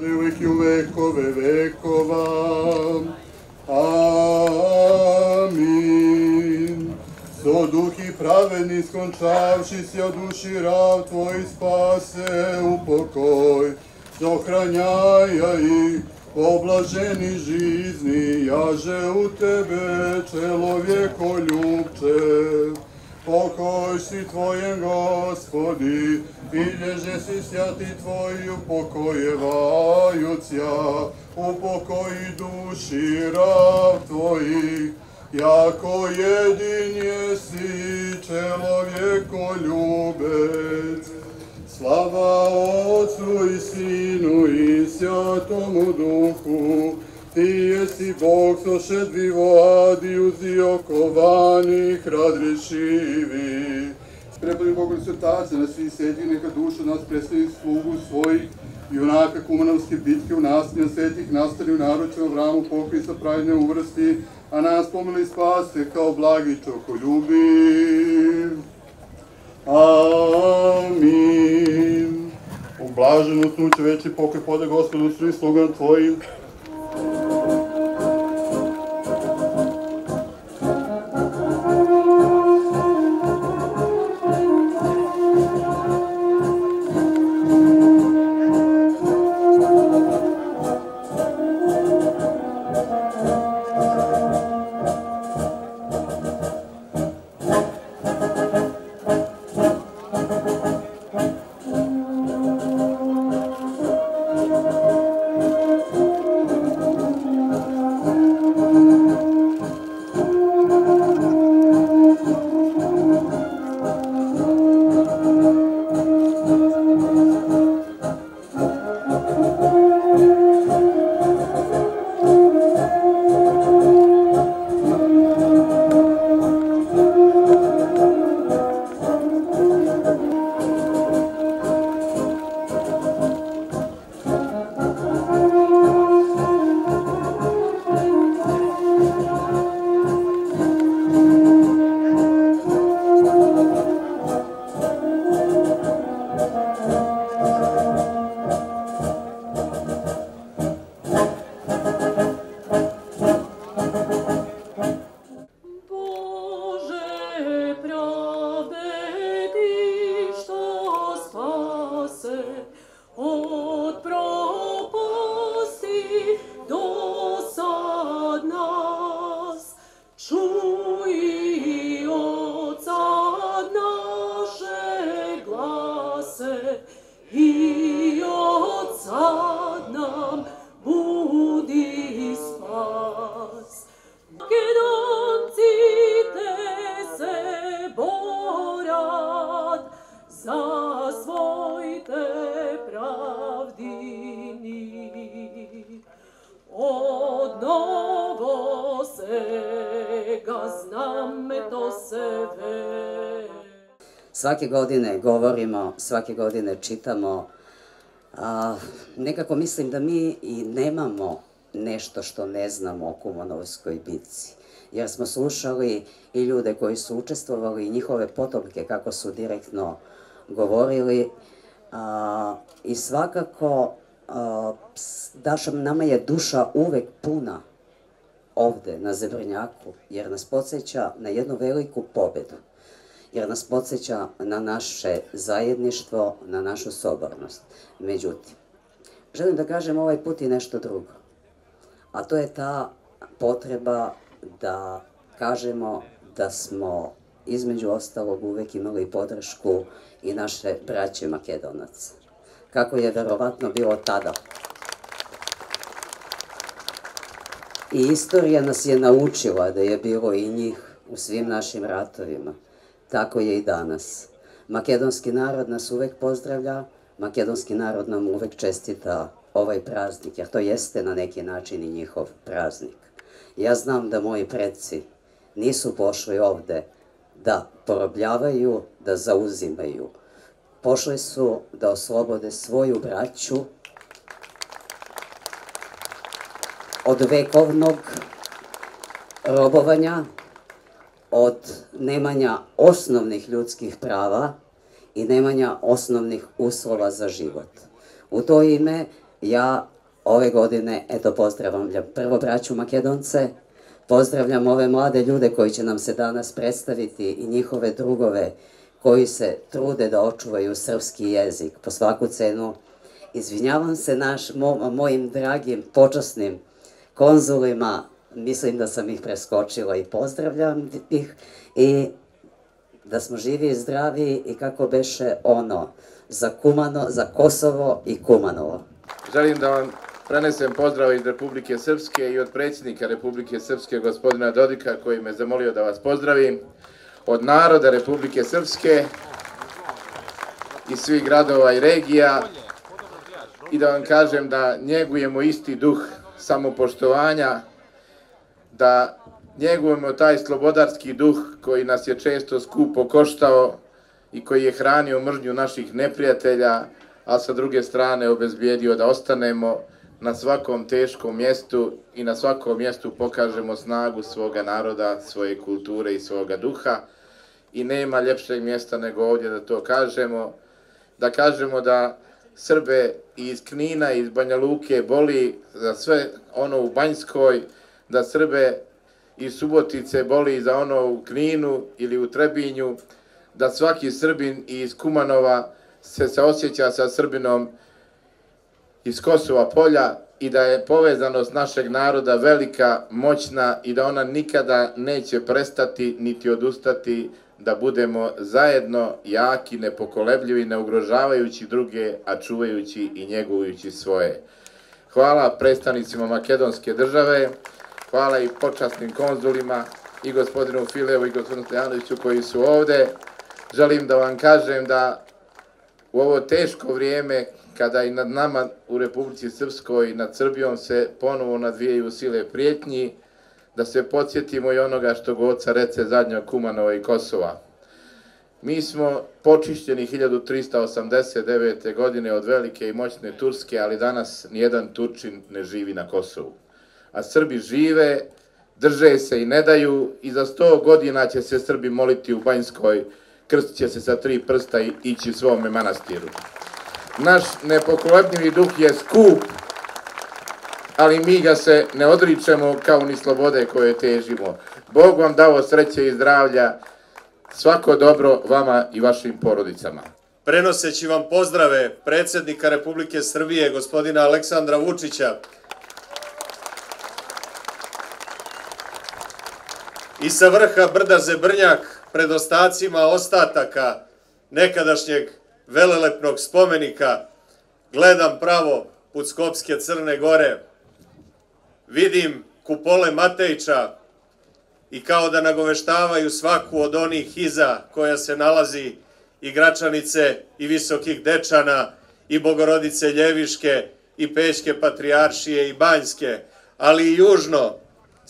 i uvijek i u vekove vekova. Amin. So duhi pravedni skončavši si od duši rav tvoj spase u pokoj. Sohranjaja ih oblaženi žizni, jaže u tebe čelovjeko ljubče. Pokoj si tvojem gospodi, bilježe si sjati tvoji upokojevajuća, upokoji duši rav tvojih, jako jedin jesi čelovjeko ljubec. Slava Otcu i Sinu i Svjatomu Duhu, Ti jesi Bog soše dvivo adi uzi okovanih razrešivi. Prepodi Bogu svetaca na svih svetih, neka duša nas predstavi slugu svojih junaka kumanovske bitke u nasljednja svetih nastali u naručenom vramu pokrisa pravedne uvrsti, a nas pomili spase kao blagi čokoljubi. Amin. U blaženu snuće veći pokoj pode gospodu svih slugan tvojim, Svake godine govorimo, svake godine čitamo. A, nekako mislim da mi i nemamo nešto što ne znamo o Kumanovskoj bitci. Jer smo slušali i ljude koji su učestvovali i njihove potomke kako su direktno govorili. A, I svakako, a, daša, nama je duša uvek puna ovde na Zebrnjaku, jer nas podsjeća na jednu veliku pobedu jer nas podsjeća na naše zajedništvo, na našu sobornost. Međutim, želim da kažem ovaj put i nešto drugo, a to je ta potreba da kažemo da smo između ostalog uvek imali podršku i naše braće Makedonaca. Kako je verovatno bilo tada. I istorija nas je naučila da je bilo i njih u svim našim ratovima. Tako je i danas. Makedonski narod nas uvek pozdravlja, makedonski narod nam uvek čestita ovaj praznik, jer to jeste na neki način i njihov praznik. Ja znam da moji predci nisu pošli ovde da porobljavaju, da zauzimaju. Pošli su da oslobode svoju braću od vekovnog robovanja, od nemanja osnovnih ljudskih prava i nemanja osnovnih uslova za život. U to ime ja ove godine, eto pozdravljam prvo braću Makedonce, pozdravljam ove mlade ljude koji će nam se danas predstaviti i njihove drugove koji se trude da očuvaju srpski jezik po svaku cenu. Izvinjavam se naš, mo, mojim dragim, počasnim konzulima, mislim da sam ih preskočila i pozdravljam ih i da smo živi i zdravi i kako beše ono, za Kumano, za Kosovo i Kumanovo. Želim da vam prenesem pozdrav iz Republike Srpske i od predsjednika Republike Srpske gospodina Dodika koji me zamolio da vas pozdravim, od naroda Republike Srpske i svih gradova i regija i da vam kažem da njegujemo isti duh samopoštovanja, da njegujemo taj slobodarski duh koji nas je često skupo koštao i koji je hranio mržnju naših neprijatelja, a sa druge strane obezbijedio da ostanemo na svakom teškom mjestu i na svakom mjestu pokažemo snagu svoga naroda, svoje kulture i svoga duha. I nema ljepšeg mjesta nego ovdje da to kažemo. Da kažemo da Srbe iz Knina, iz Banja Luke boli za sve ono u Banjskoj, da Srbe iz Subotice boli za ono u Kninu ili u Trebinju, da svaki Srbin iz Kumanova se, se osjeća sa Srbinom iz Kosova polja i da je povezanost našeg naroda velika, moćna i da ona nikada neće prestati niti odustati da budemo zajedno jaki, nepokolebljivi, ne ugrožavajući druge, a čuvajući i njegujući svoje. Hvala predstavnicima Makedonske države, hvala i počasnim konzulima i gospodinu Filevu i gospodinu Stojanoviću koji su ovde. Želim da vam kažem da u ovo teško vrijeme kada i nad nama u Republici Srpskoj i nad Srbijom se ponovo nadvijaju sile prijetnji, da se podsjetimo i onoga što goca rece zadnja Kumanova i Kosova. Mi smo počišćeni 1389. godine od velike i moćne Turske, ali danas nijedan Turčin ne živi na Kosovu. A Srbi žive, drže se i ne daju i za sto godina će se Srbi moliti u Banjskoj, krstit će se sa tri prsta i ići svome manastiru. Naš nepokolebljivi duh je skup, ali mi ga se ne odričemo kao ni slobode koje težimo. Bog vam dao sreće i zdravlja, svako dobro vama i vašim porodicama. Prenoseći vam pozdrave predsjednika Republike Srbije, gospodina Aleksandra Vučića, i sa vrha brda Zebrnjak pred ostacima ostataka nekadašnjeg velelepnog spomenika gledam pravo put Skopske Crne Gore, vidim kupole Matejča i kao da nagoveštavaju svaku od onih iza koja se nalazi i Gračanice i Visokih Dečana i Bogorodice Ljeviške i Pećke Patrijaršije i Banjske, ali i južno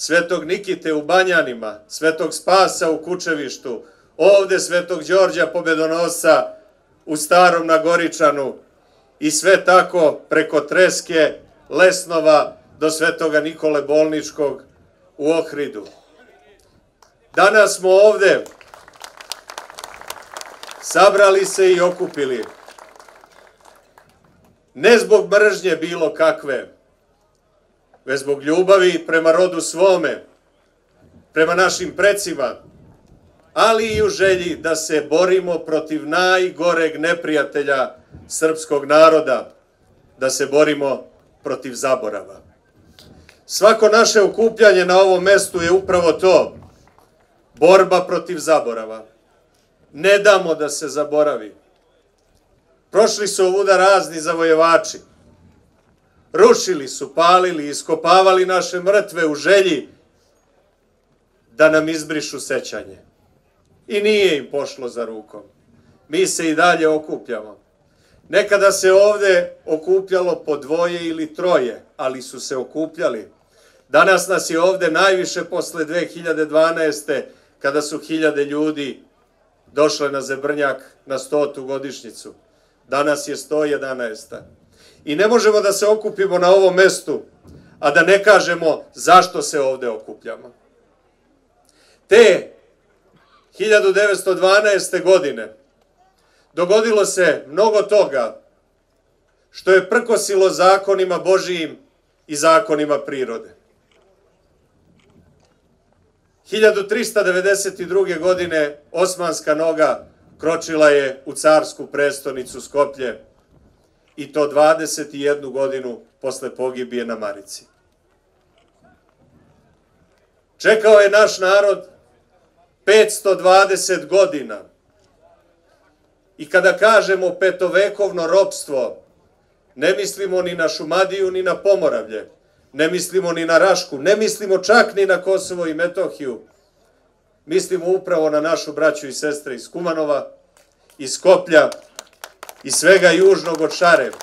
Svetog Nikite u Banjanima, Svetog Spasa u Kučevištu, ovde Svetog Đorđa Pobedonosa u Starom Nagoričanu i sve tako preko Treske, Lesnova do Svetoga Nikole Bolničkog u Ohridu. Danas smo ovde sabrali se i okupili ne zbog mržnje bilo kakve, već zbog ljubavi prema rodu svome, prema našim precima, ali i u želji da se borimo protiv najgoreg neprijatelja srpskog naroda, da se borimo protiv zaborava. Svako naše okupljanje na ovom mestu je upravo to, borba protiv zaborava. Ne damo da se zaboravi. Prošli su ovuda razni zavojevači, rušili su, palili, iskopavali naše mrtve u želji da nam izbrišu sećanje. I nije im pošlo za rukom. Mi se i dalje okupljamo. Nekada se ovde okupljalo po dvoje ili troje, ali su se okupljali. Danas nas je ovde najviše posle 2012. kada su hiljade ljudi došle na Zebrnjak na stotu godišnjicu. Danas je 111. I ne možemo da se okupimo na ovom mestu, a da ne kažemo zašto se ovde okupljamo. Te 1912. godine dogodilo se mnogo toga. što je prkosilo zakonima Božijim i zakonima prirode. 1392. godine osmanska noga kročila je u carsku prestonicu Skoplje i to 21 godinu posle pogibije na Marici. Čekao je naš narod 520 godina. I kada kažemo petovekovno ropstvo, ne mislimo ni na Šumadiju, ni na Pomoravlje, ne mislimo ni na Rašku, ne mislimo čak ni na Kosovo i Metohiju. Mislimo upravo na našu braću i sestre iz Kumanova, iz Skoplja, i svega južnog od Šareva.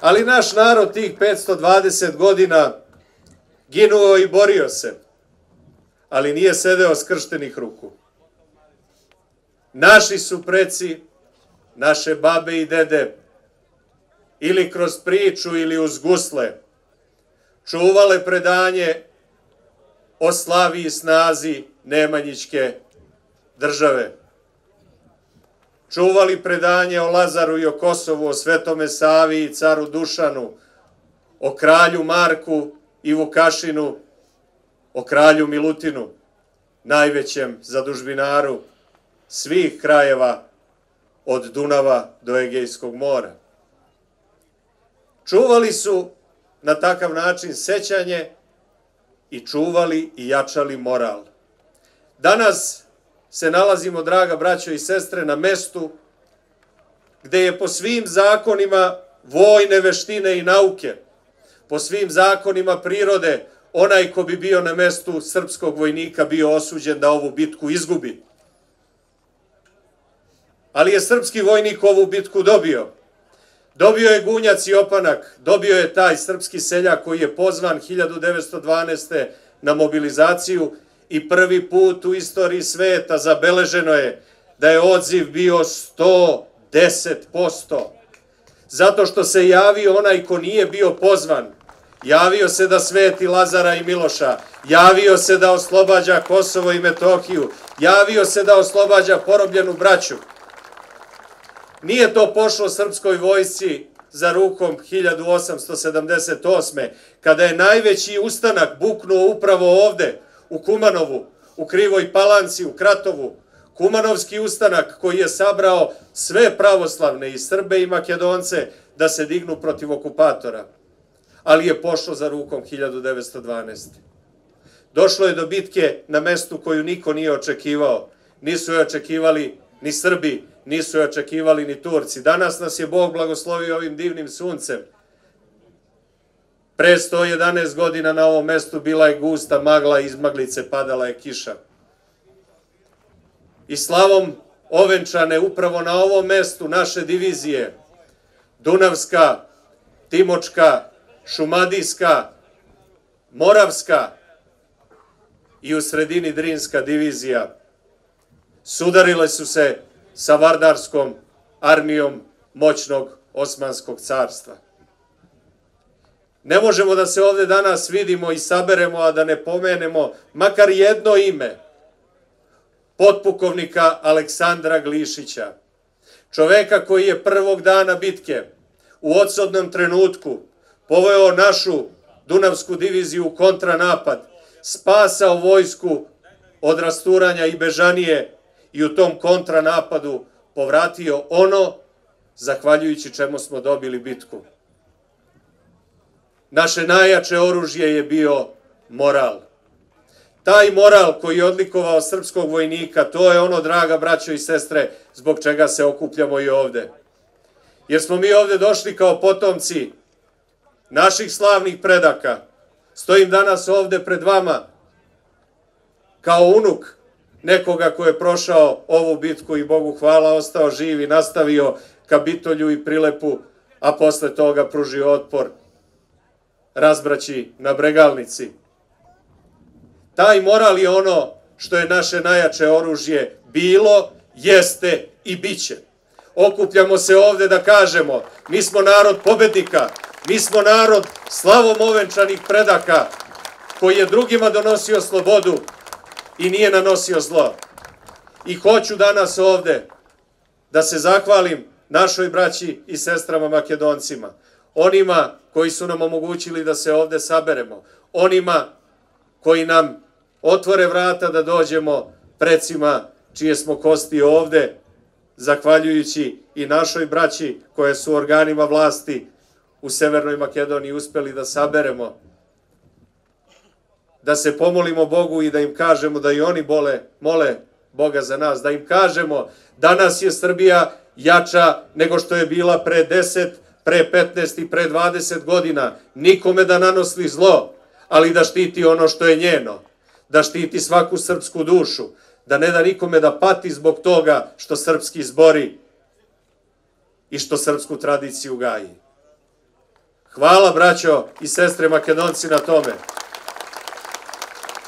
Ali naš narod tih 520 godina ginuo i borio se, ali nije sedeo skrštenih ruku. Naši su preci, naše babe i dede, ili kroz priču ili uz gusle, čuvale predanje o slavi i snazi Nemanjićke države. Čuvali predanje o Lazaru i o Kosovu, o Svetome Savi i caru Dušanu, o kralju Marku i Vukašinu, o kralju Milutinu, najvećem zadužbinaru svih krajeva od Dunava do Egejskog mora. Čuvali su na takav način sećanje i čuvali i jačali moral. Danas se nalazimo, draga braćo i sestre, na mestu gde je po svim zakonima vojne veštine i nauke, po svim zakonima prirode, onaj ko bi bio na mestu srpskog vojnika bio osuđen da ovu bitku izgubi. Ali je srpski vojnik ovu bitku dobio. Dobio je Gunjac i Opanak, dobio je taj srpski seljak koji je pozvan 1912. na mobilizaciju i prvi put u istoriji sveta zabeleženo je da je odziv bio 110%. Zato što se javio onaj ko nije bio pozvan. Javio se da sveti Lazara i Miloša. Javio se da oslobađa Kosovo i Metohiju. Javio se da oslobađa porobljenu braću. Nije to pošlo srpskoj vojsci za rukom 1878. kada je najveći ustanak buknuo upravo ovde, u Kumanovu, u Krivoj Palanci, u Kratovu, Kumanovski ustanak koji je sabrao sve pravoslavne i Srbe i Makedonce da se dignu protiv okupatora. Ali je pošlo za rukom 1912. Došlo je do bitke na mestu koju niko nije očekivao. Nisu je očekivali ni Srbi, nisu je očekivali ni Turci. Danas nas je Bog blagoslovio ovim divnim suncem Pre 111 godina na ovom mestu bila je gusta magla, iz maglice padala je kiša. I slavom ovenčane upravo na ovom mestu naše divizije, Dunavska, Timočka, Šumadijska, Moravska i u sredini Drinska divizija, sudarile su se sa Vardarskom armijom moćnog Osmanskog carstva. Ne možemo da se ovde danas vidimo i saberemo, a da ne pomenemo makar jedno ime potpukovnika Aleksandra Glišića. Čoveka koji je prvog dana bitke u odsodnom trenutku poveo našu Dunavsku diviziju u kontranapad, spasao vojsku od rasturanja i bežanije i u tom kontranapadu povratio ono zahvaljujući čemu smo dobili bitku. Naše najjače oružje je bio moral. Taj moral koji je odlikovao srpskog vojnika, to je ono, draga braćo i sestre, zbog čega se okupljamo i ovde. Jer smo mi ovde došli kao potomci naših slavnih predaka. Stojim danas ovde pred vama kao unuk nekoga ko je prošao ovu bitku i Bogu hvala, ostao živ i nastavio ka Bitolju i Prilepu, a posle toga pružio otpor razbraći na bregalnici. Taj moral je ono što je naše najjače oružje bilo, jeste i biće. Okupljamo se ovde da kažemo, mi smo narod pobednika, mi smo narod slavom ovenčanih predaka, koji je drugima donosio slobodu i nije nanosio zlo. I hoću danas ovde da se zahvalim našoj braći i sestrama Makedoncima, onima koji su nam omogućili da se ovde saberemo, onima koji nam otvore vrata da dođemo precima čije smo kosti ovde, zahvaljujući i našoj braći koje su organima vlasti u Severnoj Makedoniji uspeli da saberemo, da se pomolimo Bogu i da im kažemo da i oni bole, mole Boga za nas, da im kažemo danas je Srbija jača nego što je bila pre 10, pre 15 i pre 20 godina, nikome da nanosli zlo, ali da štiti ono što je njeno, da štiti svaku srpsku dušu, da ne da nikome da pati zbog toga što srpski zbori i što srpsku tradiciju gaji. Hvala braćo i sestre Makedonci na tome.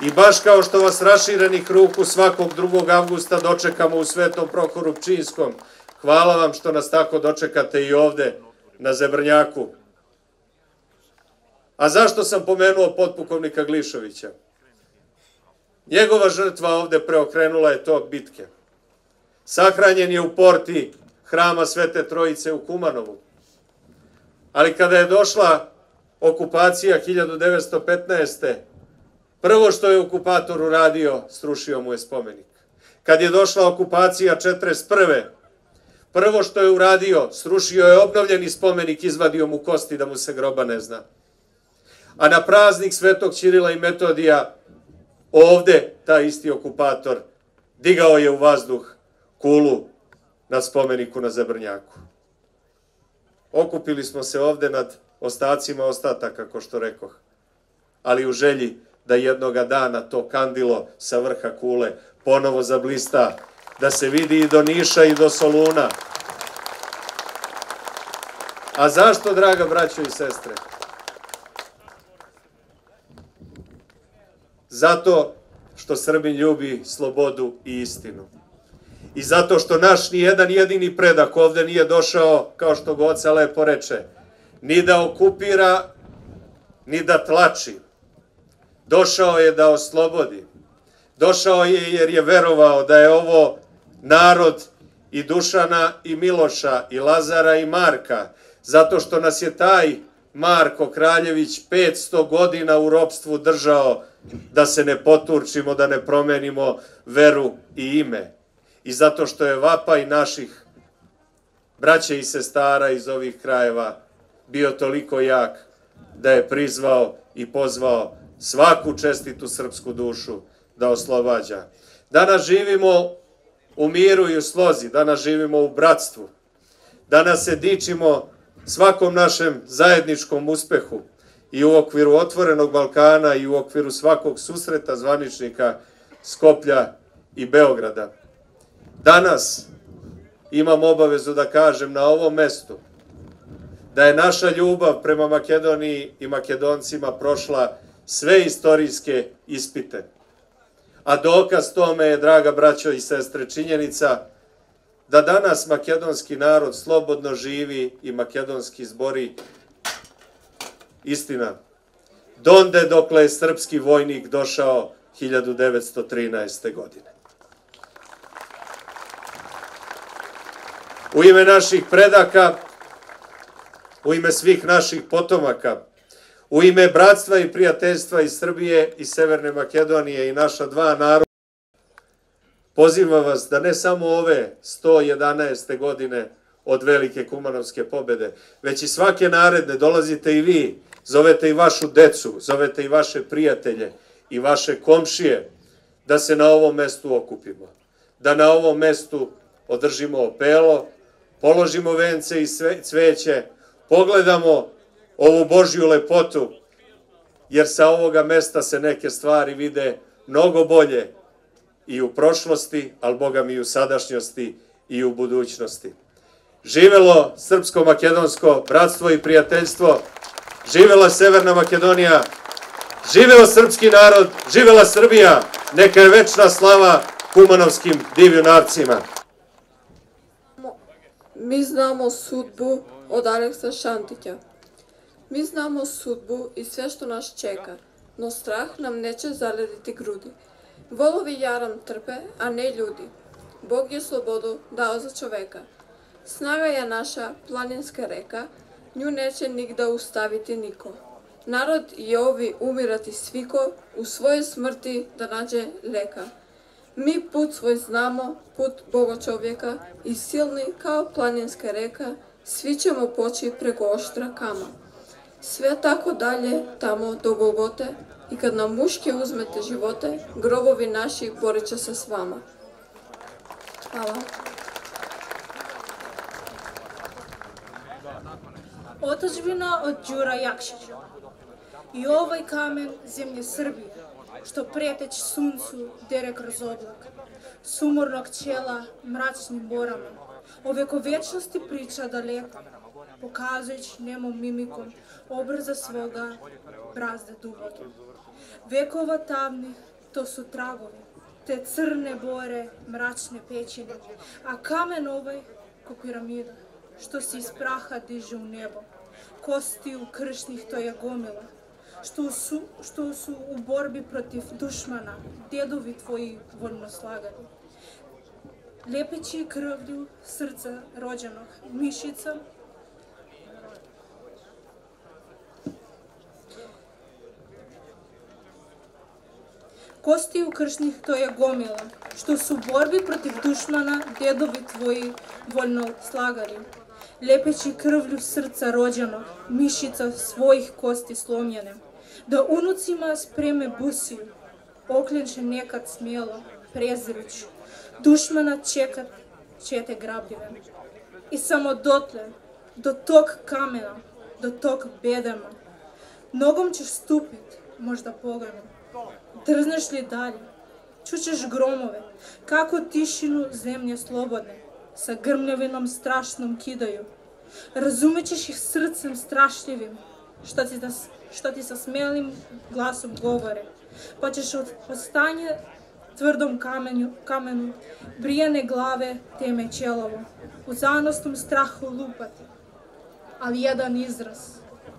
I baš kao što vas raširenih ruku svakog 2. avgusta dočekamo u Svetom Prohoru Pčinskom, hvala vam što nas tako dočekate i ovde na Zebrnjaku. A zašto sam pomenuo potpukovnika Glišovića? Njegova žrtva ovde preokrenula je tog bitke. Sahranjen je u porti hrama Svete Trojice u Kumanovu. Ali kada je došla okupacija 1915. Prvo što je okupator uradio, srušio mu je spomenik. Kad je došla okupacija 41. Prvo što je uradio, srušio je obnovljeni spomenik, izvadio mu kosti da mu se groba ne zna. A na praznik Svetog Ćirila i Metodija ovde taj isti okupator digao je u vazduh kulu na spomeniku na Zebrnjaku. Okupili smo se ovde nad ostacima ostataka, kao što rekoh, ali u želji da jednoga dana to kandilo sa vrha kule ponovo zablista, da se vidi i do Niša i do Soluna. A zašto, draga braćo i sestre? Zato što Srbin ljubi slobodu i istinu. I zato što naš ni jedan jedini predak ovde nije došao, kao što ga oca lepo reče, ni da okupira, ni da tlači. Došao je da oslobodi. Došao je jer je verovao da je ovo narod i Dušana i Miloša i Lazara i Marka, zato što nas je taj Marko Kraljević 500 godina u ropstvu držao da se ne poturčimo, da ne promenimo veru i ime. I zato što je vapaj naših braće i sestara iz ovih krajeva bio toliko jak da je prizvao i pozvao svaku čestitu srpsku dušu da oslobađa. Danas živimo u miru i u slozi, danas živimo u bratstvu, danas se dičimo svakom našem zajedničkom uspehu i u okviru Otvorenog Balkana i u okviru svakog susreta zvaničnika Skoplja i Beograda. Danas imam obavezu da kažem na ovom mestu da je naša ljubav prema Makedoniji i Makedoncima prošla sve istorijske ispite. A dokaz tome je, draga braćo i sestre, činjenica da danas makedonski narod slobodno živi i makedonski zbori istina. Donde dokle je srpski vojnik došao 1913. godine. U ime naših predaka, u ime svih naših potomaka, u ime bratstva i prijateljstva iz Srbije i Severne Makedonije i naša dva naroda, pozivam vas da ne samo ove 111. godine od velike kumanovske pobede, već i svake naredne dolazite i vi, zovete i vašu decu, zovete i vaše prijatelje i vaše komšije, da se na ovom mestu okupimo. Da na ovom mestu održimo opelo, položimo vence i cveće, pogledamo ovu Božju lepotu, jer sa ovoga mesta se neke stvari vide mnogo bolje i u prošlosti, ali Boga mi i u sadašnjosti i u budućnosti. Živelo srpsko-makedonsko bratstvo i prijateljstvo, živela Severna Makedonija, živeo srpski narod, živela Srbija, neka je večna slava kumanovskim divjunarcima. Mi znamo sudbu od Aleksa Šantića. Mi znamo sudbu i sve što nas čeka, no strah nam neće zalediti grudi. Volovi jaram trpe, a ne ljudi. Bog je slobodu dao za čoveka. Snaga je naša planinska reka, nju neće nigda ustaviti niko. Narod i ovi umirati sviko, u svojoj smrti da nađe leka. Mi put svoj znamo, put Boga čovjeka i silni kao planinska reka, svi ćemo poći preko oštra kama. Sve tako dalje, tamo do Golgote, i kad nam muške uzmete živote, grobovi naši borit će se s vama. Hvala. Otadžbina od Đura Jakšića. I ovaj kamen zemlje Srbije, što preteć suncu dere kroz oblak, sumornog ćela mračnim borama, o vekovečnosti priča daleko, pokazujući nemom mimikom обрза свога празде дубоки. Векова тамни, то су трагови, те црне боре, мрачне печени, а камен овај, ко пирамида, што се испраха диже у небо, кости у кршних то ја гомила, што су, што су у борби против душмана, дедови твои водно слагани. Лепечи крвљу срца роđеног, мишица Kostiju kršnih to je gomila, što su borbi protiv dušmana djedovi tvoji voljno slagali. Lepeći krvlju srca rođenog, mišica svojih kosti slomljene, da unucima spreme busiju, okljenče nekad smjelo, preziruć, dušmana čekat ćete grabljive. I samo dotle, do tog kamena, do tog bedema, nogom ćeš stupit, možda pogano, Trzneš li dalje, čućeš gromove, kako tišinu zemlje slobodne, sa grmljavinom strašnom kidaju. Razumećeš ih srcem strašljivim, što ti, da, što ti sa smelim glasom govore, pa ćeš od, od stanja tvrdom kamenju, kamenu, brijane glave teme ćelovo, u zanostom strahu lupati. Ali jedan izraz,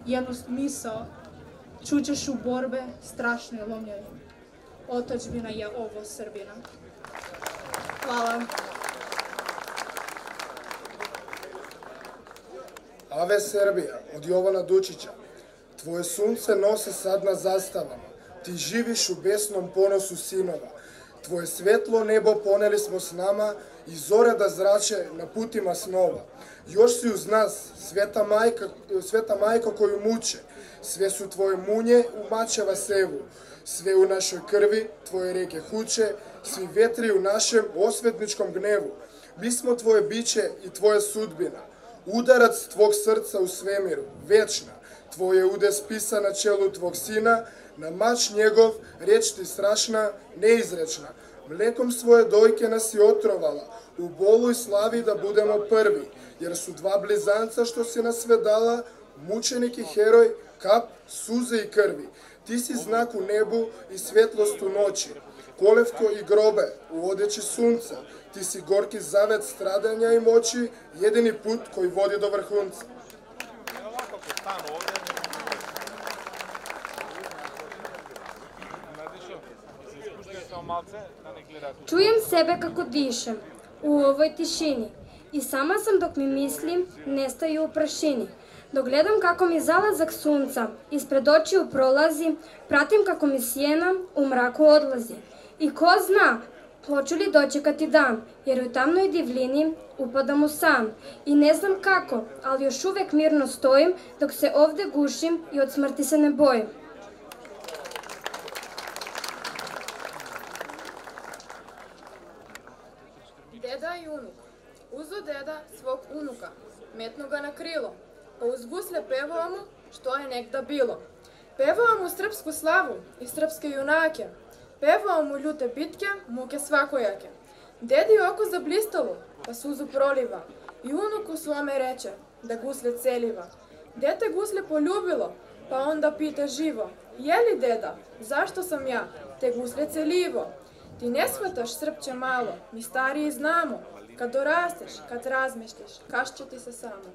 jednu misao, čućeš u borbe strašne lomljavi. Otačbina je ovo Srbina. Hvala. Ave Srbija od Jovana Dučića. Tvoje sunce nose sad na zastavama. Ti živiš u besnom ponosu sinova. Tvoje svetlo nebo poneli smo s nama i zore da zrače na putima snova. Još si uz nas, sveta majka, sveta majka koju muče. Sve su tvoje munje u mačeva sevu. Sve u našoj krvi, tvoje reke huče, svi vetri u našem osvetničkom gnevu. Mi smo tvoje biće i tvoja sudbina. Udarac tvog srca u svemiru, večna. Tvoje ude spisa na čelu tvog sina, na mač njegov, reč ti strašna, neizrečna. Mlekom svoje dojke nas je otrovala, u bolu i slavi da budemo prvi, jer su dva blizanca što si nas sve dala, mučenik i heroj, kap, suze i krvi. Ти си знак у небу и светлост у ночи, колевко и гробе, уводечи сунце. Ти си горки завет страдања и мочи, едини пут кој води до врхунца. Чујам себе како дишам у овој тишини и сама сам док ми мислим нестају у прашини. Dok gledam kako mi zalazak sunca ispred očiju prolazi, pratim kako mi sjena u mraku odlazi. I ko zna, hoću li dočekati dan, jer u tamnoj divljini upadam u sam. I ne znam kako, ali još uvek mirno stojim dok se ovde gušim i od smrti se ne bojim. Deda i unuk. Uzo deda svog unuka, metno ga na krilo, па узгусле му што е некда било. Певаам му српску славу и српске јунаке, певаам му люте битке, муке свакојаке. Деди око заблистало, па сузу пролива, и унуку сломе рече, да гусле целива. Дете гусле полюбило, па онда пита живо, Јели деда, зашто сам ја? Те гусле целиво. Ти не сваташ, српче мало, ми стари и знамо, кад дорастеш, кад размештиш, кашче ти се само.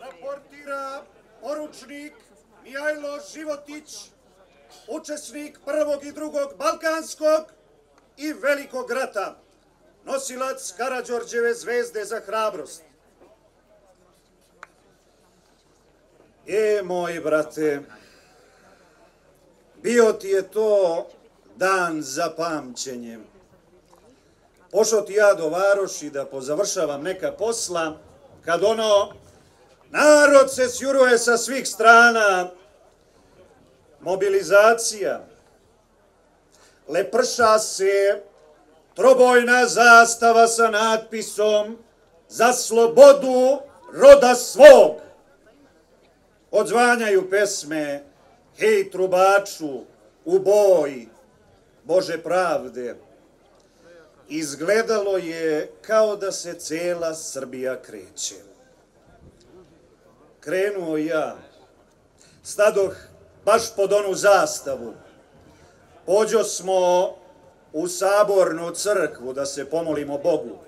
Raportira poručnik Mijajlo Životić, učesnik prvog i drugog Balkanskog i Velikog rata, nosilac Karadžorđeve zvezde za hrabrost. E, moji brate, bio ti je to dan za pamćenje. Pošao ti ja do Varoši da pozavršavam neka posla, kad ono narod se sjuruje sa svih strana, mobilizacija, leprša se trobojna zastava sa natpisom za slobodu roda svog. Odzvanjaju pesme, hej trubaču, u boj, Bože pravde. Izgledalo je kao da se cela Srbija kreće. Krenuo ja, stadoh baš pod onu zastavu. Pođo smo u sabornu crkvu da se pomolimo Bogu.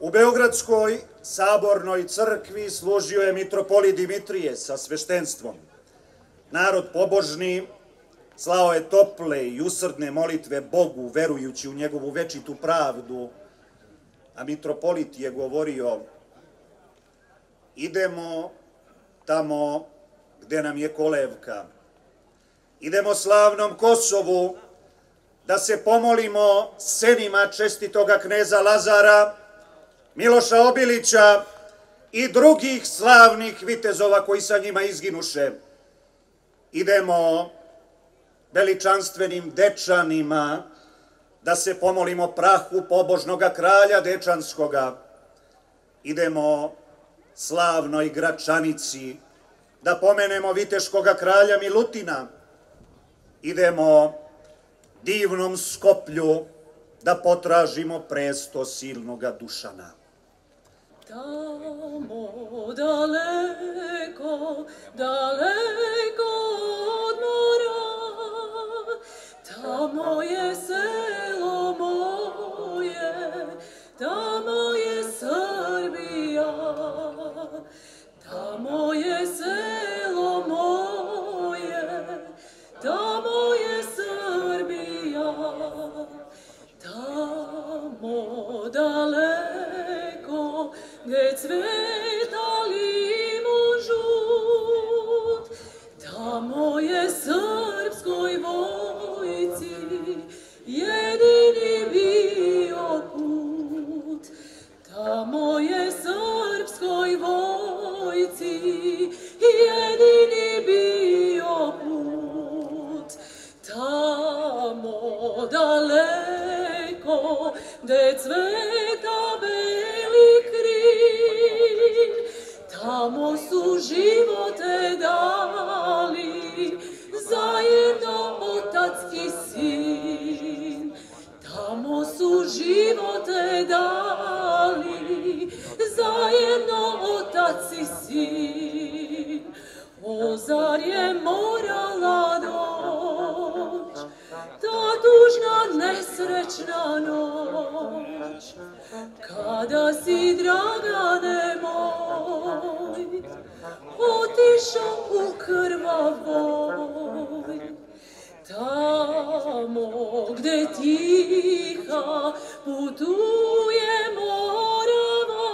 U Beogradskoj sabornoj crkvi služio je mitropolit Dimitrije sa sveštenstvom. Narod pobožni slao je tople i usrdne molitve Bogu, verujući u njegovu večitu pravdu, a mitropolit je govorio idemo tamo gde nam je kolevka. Idemo slavnom Kosovu da se pomolimo senima čestitoga kneza Lazara, Miloša Obilića i drugih slavnih vitezova koji sa njima izginuše. Idemo veličanstvenim dečanima da se pomolimo prahu pobožnoga kralja dečanskoga. Idemo slavnoj Gračanici da pomenemo viteškoga kralja Milutina. Idemo divnom Skoplju da potražimo presto silnoga Dušana. Tamo daleko, daleko od mora, tamo je selo moje, tamo je Srbija, tamo je selo moje, tamo je Srbija, tamo daleko, gde cveta limun tamo je srpskoj vojci jedini bio put. Tamo je si dragane moj otišao u krvav boj tamo gde tiha putuje morava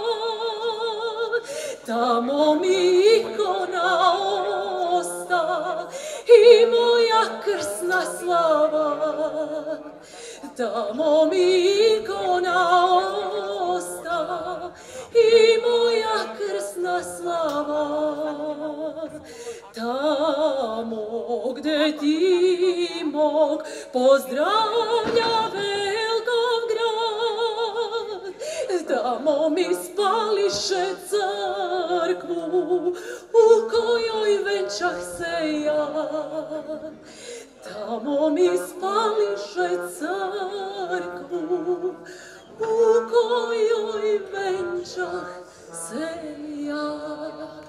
tamo mi ikona osta i moja krsna slava tamo mi ikona osta i moja krsna slava. Tamo gde ti mog pozdravlja velkov grad tamo mi spališe crkvu u kojoj venčah se ja. Tamo mi spališe crkvu bu koyu ben çok seviyorum.